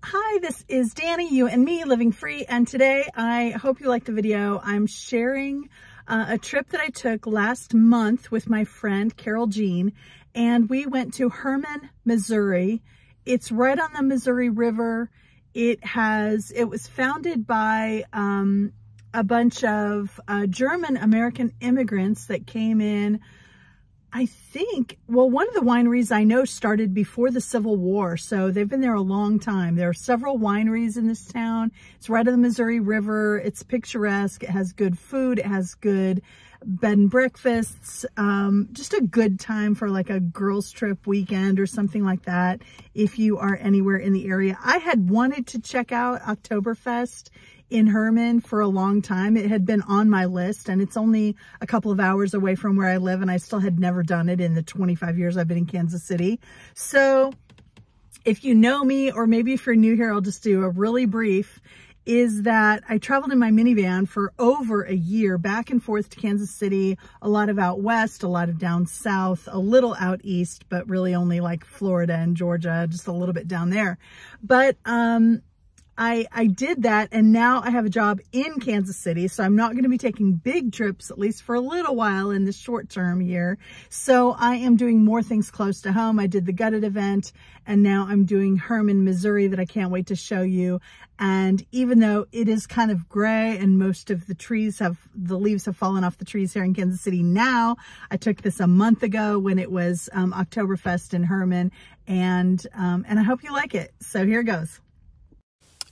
Hi, this is Dani, you and me, Living Free, and today I hope you like the video. I'm sharing uh, a trip that I took last month with my friend Carol Jean, and we went to Hermann, Missouri. It's right on the Missouri River. It has, it was founded by um, a bunch of uh, German American immigrants that came in I think, well, one of the wineries I know started before the Civil War, so they've been there a long time. There are several wineries in this town. It's right on the Missouri River. It's picturesque. It has good food. It has good bed and breakfasts. Um, just a good time for like a girls trip weekend or something like that if you are anywhere in the area. I had wanted to check out Oktoberfest in Hermann for a long time. It had been on my list and it's only a couple of hours away from where I live and I still had never done it in the 25 years I've been in Kansas City. So if you know me or maybe if you're new here, I'll just do a really brief is that I traveled in my minivan for over a year back and forth to Kansas City, a lot of out west, a lot of down south, a little out east, but really only like Florida and Georgia, just a little bit down there. But um, I, I did that and now I have a job in Kansas City. So I'm not going to be taking big trips, at least for a little while in the short term here. So I am doing more things close to home. I did the gutted event and now I'm doing Hermann, Missouri that I can't wait to show you. And even though it is kind of gray and most of the trees have, the leaves have fallen off the trees here in Kansas City now, I took this a month ago when it was um, Oktoberfest in Hermann and, um, and I hope you like it. So here it goes.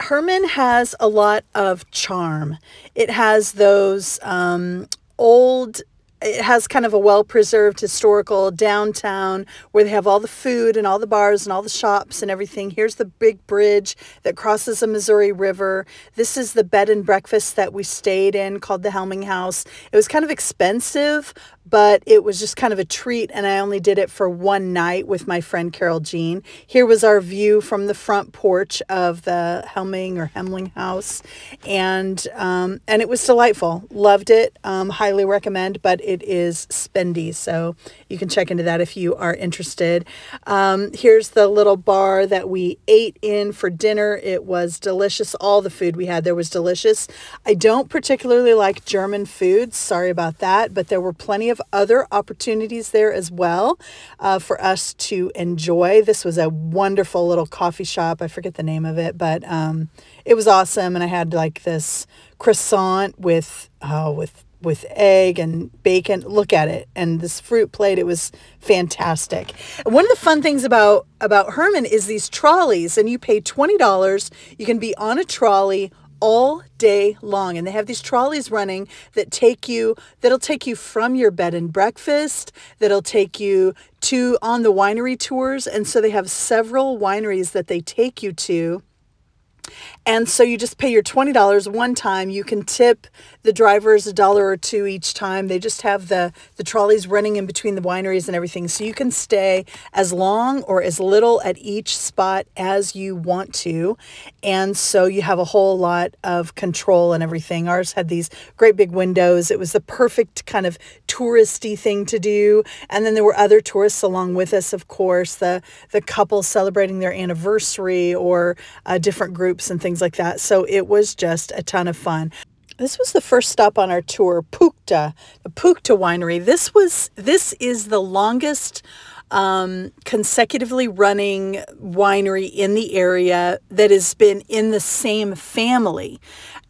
Hermann has a lot of charm. It has those um, old it has kind of a well-preserved historical downtown where they have all the food and all the bars and all the shops and everything. Here's the big bridge that crosses the Missouri River. This is the bed and breakfast that we stayed in called the Helming House. It was kind of expensive, but it was just kind of a treat and I only did it for one night with my friend Carol Jean. Here was our view from the front porch of the Helming or Hemling house and um, and it was delightful. Loved it. Um, highly recommend, but it is spendy, so you can check into that if you are interested. Um, here's the little bar that we ate in for dinner. It was delicious. All the food we had there was delicious. I don't particularly like German foods. Sorry about that, but there were plenty of of other opportunities there as well uh, for us to enjoy. This was a wonderful little coffee shop. I forget the name of it, but um, it was awesome. And I had like this croissant with, oh, with with egg and bacon. Look at it. And this fruit plate, it was fantastic. one of the fun things about, about Hermann is these trolleys and you pay $20. You can be on a trolley all day long and they have these trolleys running that take you that'll take you from your bed and breakfast that'll take you to on the winery tours and so they have several wineries that they take you to and so you just pay your $20 one time. You can tip the drivers a dollar or two each time. They just have the, the trolleys running in between the wineries and everything. So you can stay as long or as little at each spot as you want to. And so you have a whole lot of control and everything. Ours had these great big windows. It was the perfect kind of touristy thing to do. And then there were other tourists along with us, of course, the, the couple celebrating their anniversary or uh, different groups and things like that. So it was just a ton of fun. This was the first stop on our tour, Puchta, the Puchta Winery. This was this is the longest um, consecutively running winery in the area that has been in the same family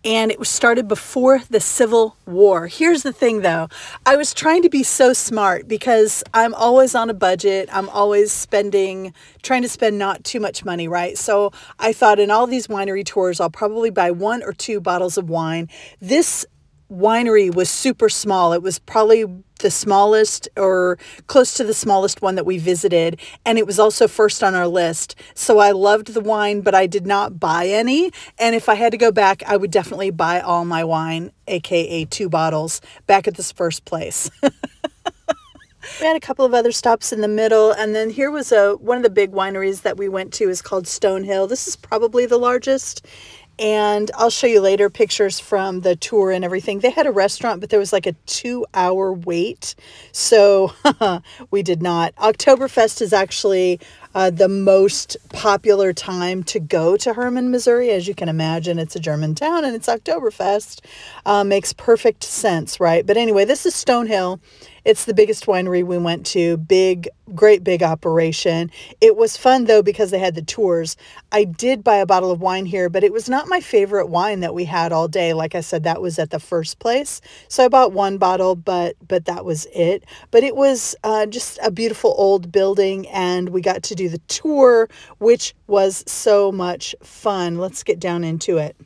and it was started before the Civil War. Here's the thing though, I was trying to be so smart because I'm always on a budget. I'm always spending, trying to spend not too much money, right? So I thought in all these winery tours, I'll probably buy one or two bottles of wine. This winery was super small. It was probably the smallest or close to the smallest one that we visited. And it was also first on our list. So I loved the wine, but I did not buy any. And if I had to go back, I would definitely buy all my wine, AKA two bottles, back at this first place. We had a couple of other stops in the middle, and then here was a one of the big wineries that we went to is called Stonehill. This is probably the largest, and I'll show you later pictures from the tour and everything. They had a restaurant, but there was like a two hour wait. So we did not. Oktoberfest is actually uh, the most popular time to go to Hermann, Missouri. As you can imagine, it's a German town and it's Oktoberfest. Uh, makes perfect sense, right? But anyway, this is Stonehill. It's the biggest winery we went to. Big, great big operation. It was fun though because they had the tours. I did buy a bottle of wine here, but it was not my favorite wine that we had all day. Like I said, that was at the first place. So I bought one bottle, but but that was it. But it was uh, just a beautiful old building, and we got to do the tour, which was so much fun. Let's get down into it.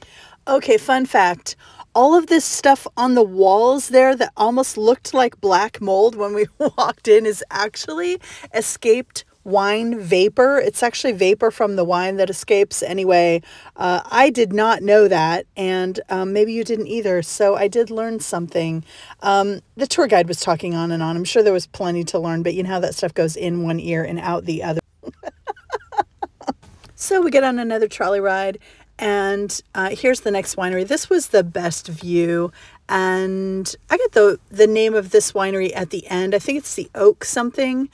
Okay, fun fact all of this stuff on the walls there that almost looked like black mold when we walked in is actually escaped wine vapor. It's actually vapor from the wine that escapes. Anyway, uh, I did not know that, and um, maybe you didn't either. So I did learn something. Um, the tour guide was talking on and on. I'm sure there was plenty to learn, but you know how that stuff goes in one ear and out the other. So we get on another trolley ride and uh, here's the next winery. This was the best view. And I get the, the name of this winery at the end. I think it's the Oak something.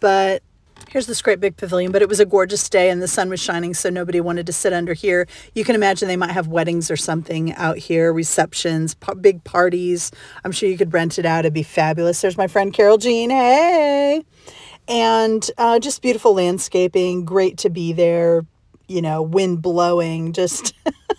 But here's this great big pavilion. But it was a gorgeous day and the sun was shining, so nobody wanted to sit under here. You can imagine they might have weddings or something out here, receptions, big parties. I'm sure you could rent it out. It'd be fabulous. There's my friend Carol Jean. Hey! And uh, just beautiful landscaping. Great to be there you know, wind blowing, just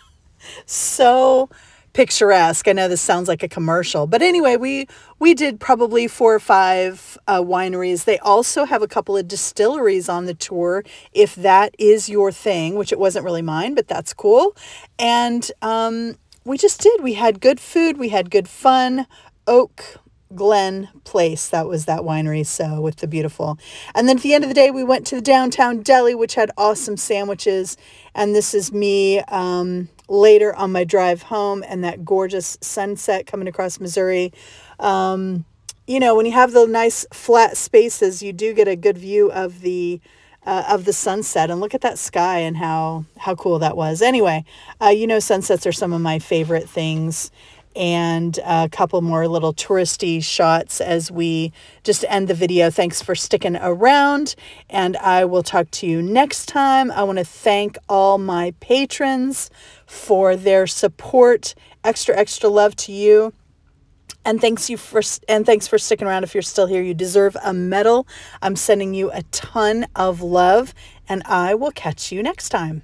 so picturesque. I know this sounds like a commercial, but anyway, we we did probably four or five uh, wineries. They also have a couple of distilleries on the tour, if that is your thing, which it wasn't really mine, but that's cool. And um, we just did. We had good food. We had good fun. Oak Glen Place. That was that winery. So with the beautiful. And then at the end of the day, we went to the downtown deli, which had awesome sandwiches. And this is me um, later on my drive home and that gorgeous sunset coming across Missouri. Um, you know, when you have the nice flat spaces, you do get a good view of the uh, of the sunset and look at that sky and how how cool that was. Anyway, uh, you know, sunsets are some of my favorite things and a couple more little touristy shots as we just end the video. Thanks for sticking around, and I will talk to you next time. I want to thank all my patrons for their support. Extra, extra love to you. And thanks you for and thanks for sticking around if you're still here. You deserve a medal. I'm sending you a ton of love and I will catch you next time.